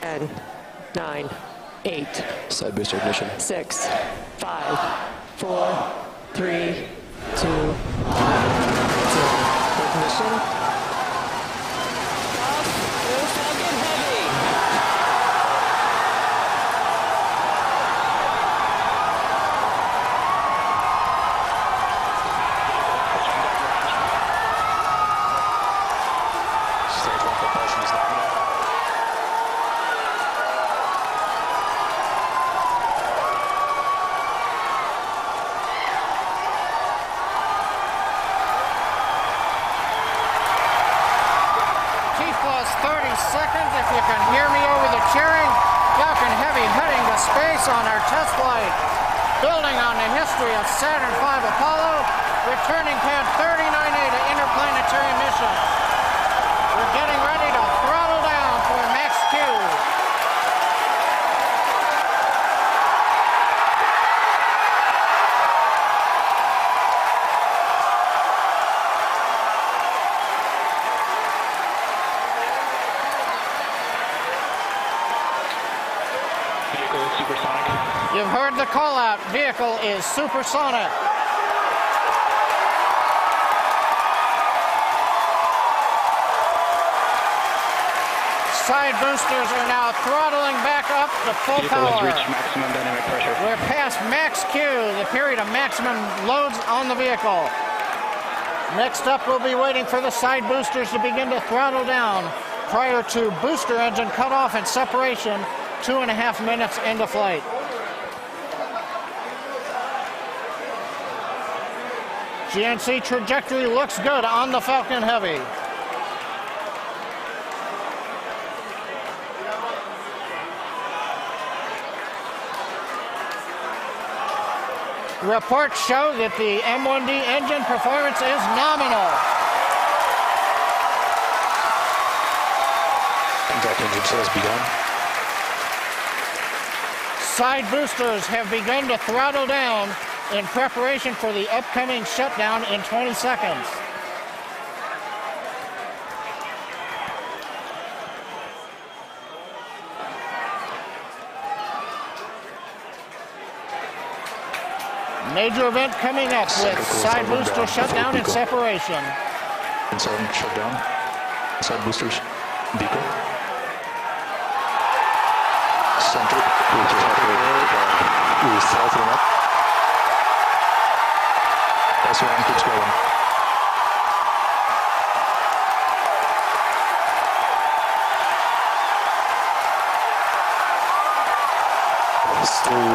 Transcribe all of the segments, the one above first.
10, 9, 8, Side booster ignition. 6, 5, 4, 3, 2, 1, 0. Ignition. On our test flight. Building on the history of Saturn V Apollo, returning pad 39A to interplanetary mission. You've heard the call out. Vehicle is supersonic. Side boosters are now throttling back up to full Vehicle has power. reached maximum dynamic pressure. We're past max Q, the period of maximum loads on the vehicle. Next up, we'll be waiting for the side boosters to begin to throttle down prior to booster engine cutoff and separation two and a half minutes into flight. GNC trajectory looks good on the Falcon Heavy. Reports show that the M1D engine performance is nominal. Contact engine says begun. Side boosters have begun to throttle down in preparation for the upcoming shutdown in 20 seconds. Major event coming up with side booster shutdown and separation. Inside shutdown. Side boosters. BECO. Center. Boosters. Ooh, uh, south one up. S1 keeps going. Still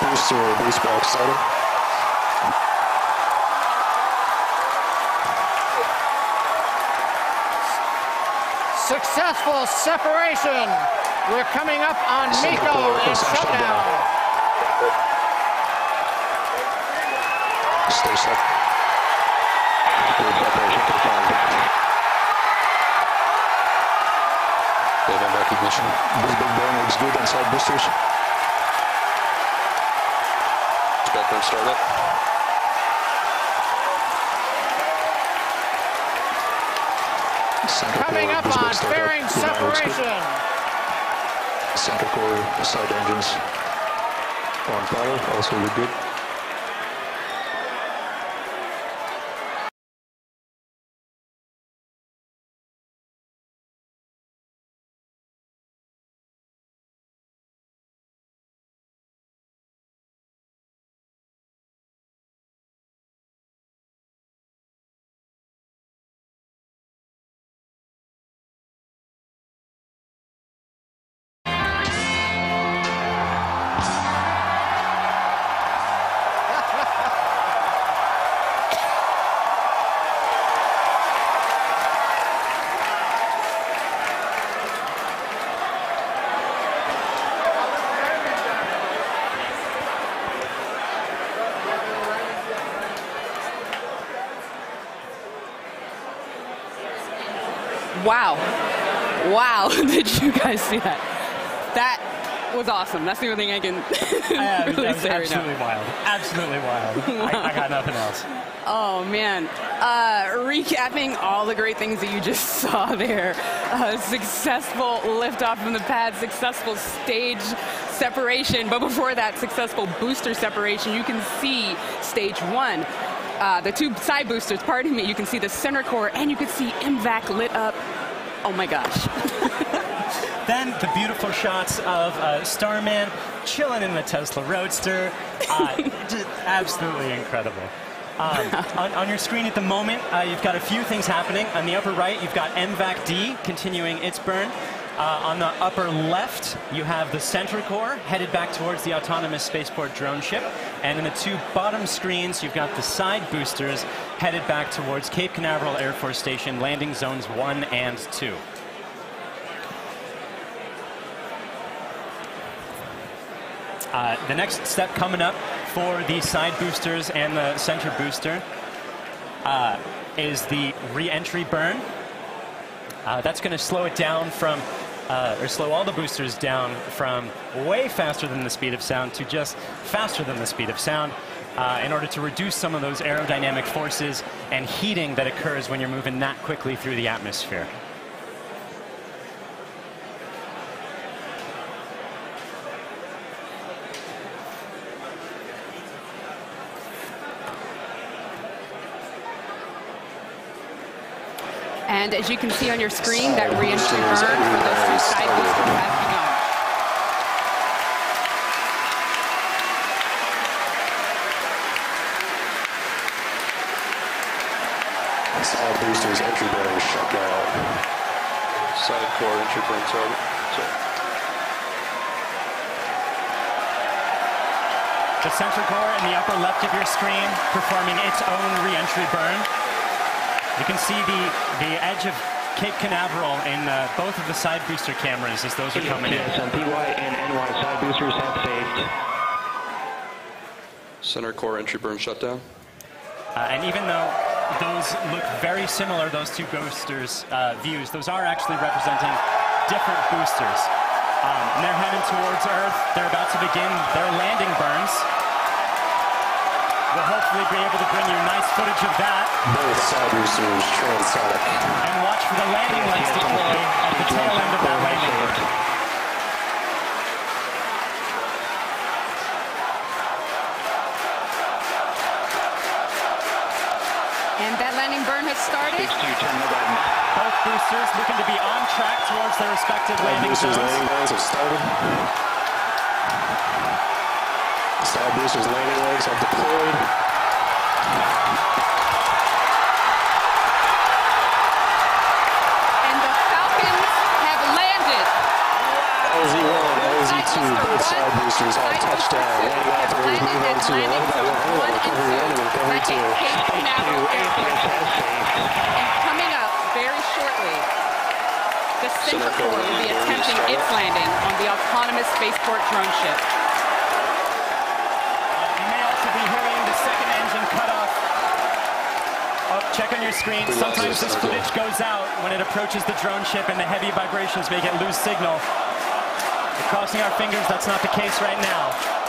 booster base box started. Successful separation. We're coming up on MECO and shutdown. Stay set. Good separation confirmed. Event recognition. This big burn looks good on side boosters. Backburn startup. Center Coming core, up this big on startup. fairing Yeah, looks good. separation. Center core, side engines on power, also look good. Wow. Wow. Did you guys see that? That was awesome. That's the only thing I can Yeah, really that was say right absolutely now. wild. Absolutely wild. I, I got nothing else. Oh man. Uh, recapping all the great things that you just saw there. a successful liftoff from the pad, successful stage separation. But before that successful booster separation, you can see stage one. Uh, the two side boosters, pardon me, you can see the center core and you can see MVAC lit up. Oh my gosh. Then the beautiful shots of uh, Starman chilling in the Tesla Roadster. Uh, absolutely incredible. Um, on, on your screen at the moment, uh, you've got a few things happening. On the upper right, you've got MVAC D continuing its burn. Uh, on the upper left, you have the center core headed back towards the autonomous spaceport drone ship. And in the two bottom screens, you've got the side boosters headed back towards Cape Canaveral Air Force Station, landing zones one and two. Uh, the next step coming up for the side boosters and the center booster uh, is the re-entry burn. Uh, that's going to slow it down from, uh, or slow all the boosters down from way faster than the speed of sound to just faster than the speed of sound uh, in order to reduce some of those aerodynamic forces and heating that occurs when you're moving that quickly through the atmosphere. And as you can see on your screen, that re-entry burn for those two side boosters has begun. Side boosters entry burn shut down. Side core entry burn target. Check. The center core in the upper left of your screen performing its own re-entry burn. You can see the, the edge of Cape Canaveral in uh, both of the side booster cameras as those are coming in. Yes, PY and NY side boosters have saved. Center core entry burn shutdown. Uh, and even though those look very similar, those two boosters uh, views, those are actually representing different boosters. Um, and they're heading towards Earth. They're about to begin their landing burns. We'll hopefully be able to bring you nice footage of that Both side boosters transonic. and watch for the landing lights deploy at the tail end of that landing burn. And that landing burn has started. Stage two, turn the button. Both boosters looking to be on track towards their respective Side landing boosters zones. landing lines have started. Side boosters landing legs have deployed. And the Falcons have landed. LZ1, LZ2, both side boosters have touchdown. Landing out to move on to level by level, recovery one and recovery two. Stage Two, APS has saved. And coming up very shortly, the Center Core will be attempting its landing on the autonomous spaceport drone ship. You may also be hearing the second engine cut off. Oh, check on your screen. Sometimes this footage goes out when it approaches the drone ship and the heavy vibrations make it lose signal. We're crossing our fingers that's not the case right now.